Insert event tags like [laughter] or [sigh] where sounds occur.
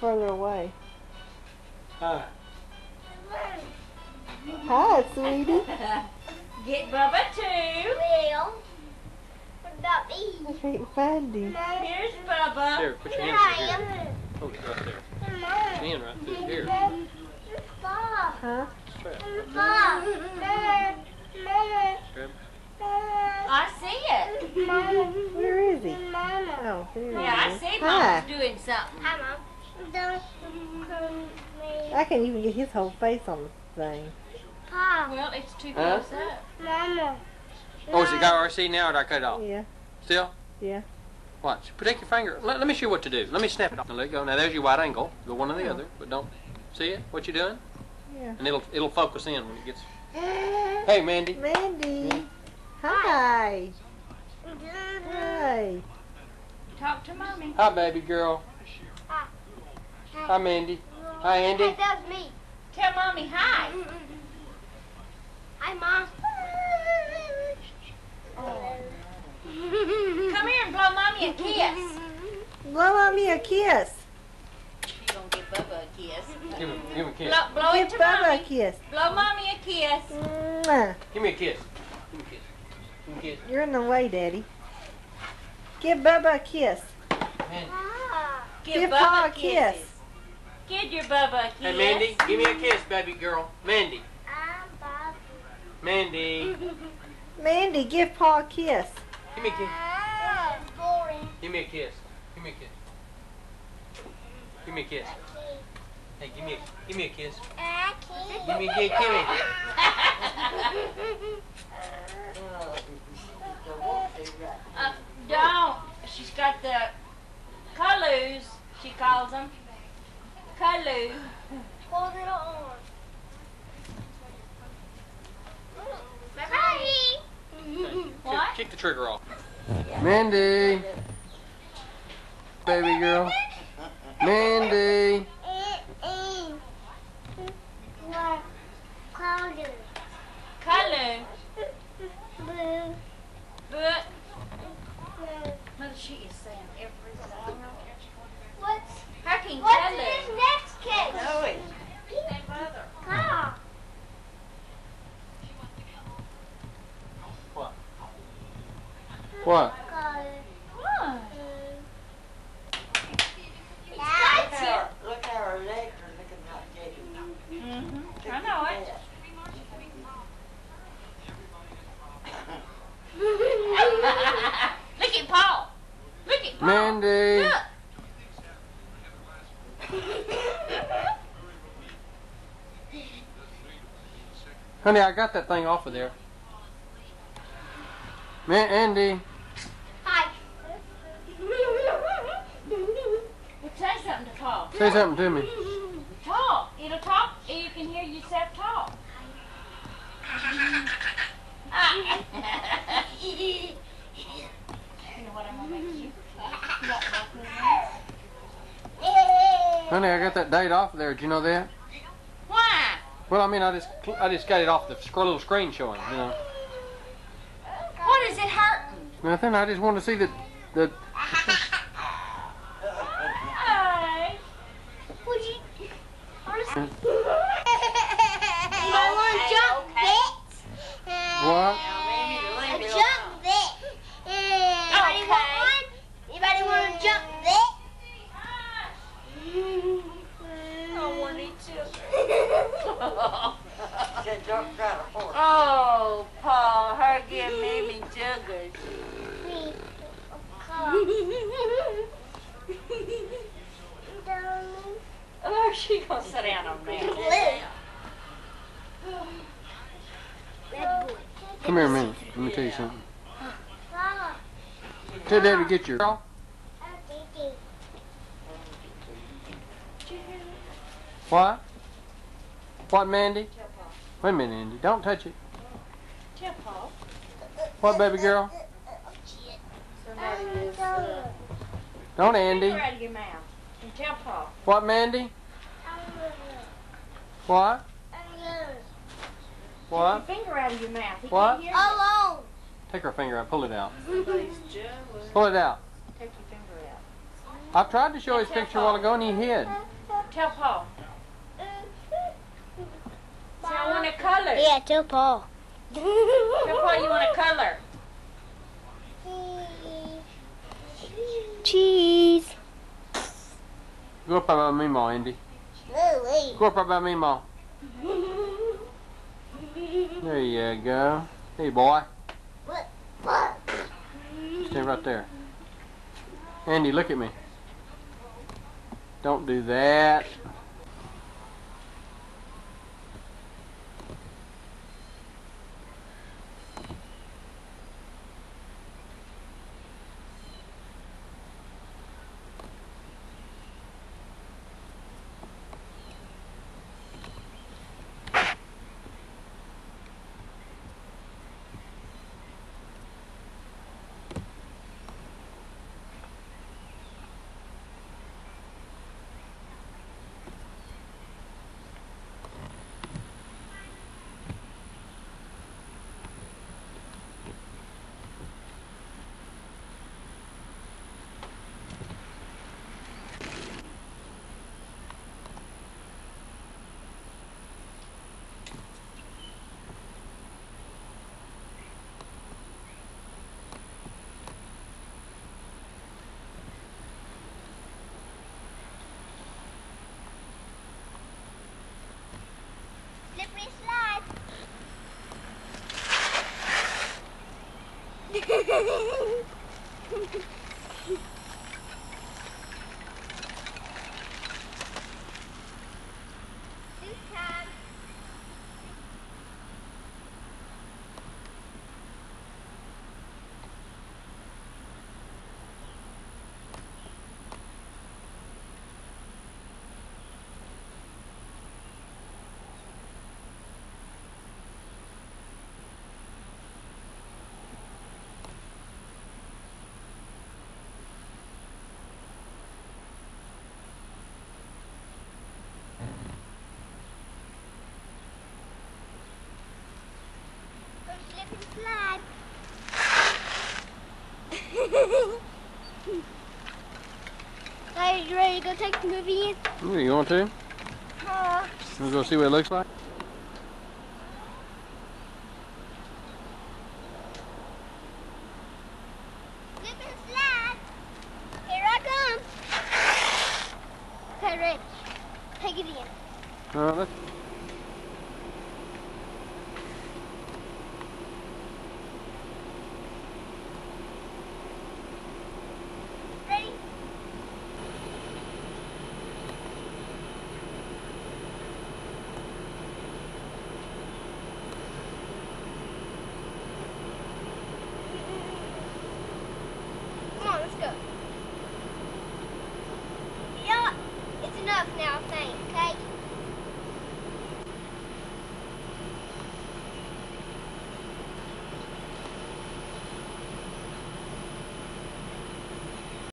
Further away. Hi. Hi, sweetie. [laughs] Get Bubba too. Well, what about me? I can't find him. Here's Bubba. Here, put your hands right here. am. Hold it right there. Mom. Hand right through here. Bob. Huh? Strap. Bob. Mama. Mama. Strap. I see it. Mama. Where is he? Mama. Oh, there he Yeah, I see Hi. Mom's doing something. Hi, Mom. Don't come me. I can't even get his whole face on the thing. Pop. Well, it's too Huh? close up. Mama. Oh, has it got RC now or did I cut it off? Yeah, Still? yeah. Watch. Put take your finger. Let, let me show you what to do. Let me snap it off. Now let it go. Now there's your wide angle. Go one or the oh. other, but don't see it. What you doing? Yeah. And it'll it'll focus in when it gets. Eh. Hey, Mandy. Mandy. Hi. Hi. Talk to Mommy. Hi, baby girl. Hi, Mandy. Hi, Andy. Hey, that was me. Tell Mommy hi. Hi, Mom. Come here and blow Mommy a kiss. Blow on me a kiss. You gonna give Bubba a kiss? Give him, give him a kiss. Blow, blow Give it to Bubba a Mommy. kiss. Blow Mommy a kiss. Mwah. Give me a kiss. Give me a kiss. Give me a kiss. You're in the way, Daddy. Give Bubba a kiss. Mandy. Ah. Give, Give Bubba Pa a kisses. Kiss. Give your Bubba a kiss. Hey, Mandy. Give me a kiss, baby girl. Mandy. I'm Bob. Mandy. [laughs] Mandy, give Pa a kiss. Give me a kiss. Ah. Give me a kiss. Give me a kiss. Give me a kiss. Hey, give me a give me a kiss. Give me a kiss. Give me. [laughs] Uh, don't. She's got the colors, she calls them. Colors. Hold it on. Hi. What? Kick, kick the trigger off. Mandy. Baby girl. Mandy. What? Color. Color. Blue. But Mother, she is saying every song. What's How can you What's tell in it? his next case? Know it. Car. What? What? Look how her legs are looking like Jackie. Mm-hmm. I know it. Look at Paul. Look at Paul. Mandy. Look. Honey, I got that thing off of there. Man, Andy. Something to Paul. Say something to me. Talk. It'll talk. You can hear yourself talk. you know what I'm gonna make you? You got broccoli in? Honey, I got that date off there. Did you know that? Why? Well, I mean, I just I just got it off the sc- little screen showing. You know, What is it hurting? nothing. I just wanted to see the the. [laughs] Hey. Would you? You don't want to jump bits? What? A jump bit. Anybody want one? Anybody want a jump bit? I want to eat sugar. Said don't try to force. oh, Paul, her give Mimi sugars. Oh, she gonna sit down on there. Come here a minute. Let me tell you something. Tell Daddy to get your. Girl. What? What, Mandy? Wait a minute, Andy. Don't touch it. What, baby girl? Don't, Andy. Finger out of your mouth. And tell Paul. What, Mandy? What? What? Take your finger out of your mouth. He What? can't hear Alone. Take her finger out. Pull it out. you. Somebody's jealous. Pull it out. Take your finger out. I tried to show his picture a while ago and he hid. tell Paul. Say, I want a color. Yeah, tell Paul. Tell Paul you want a color. Cheese. Go up by me, Ma, Indy. Up by me, Ma. There you go. Hey, boy. What? Stay right there. Andy, look at me. Don't do that. Slide. [laughs] Are you ready to go take the movie in? Ooh, you want to? Uh, We'll go see what it looks like. slip and slide. Here I come. Okay, Rich. Take it in. Uh, let's Ready? Come on, let's okay?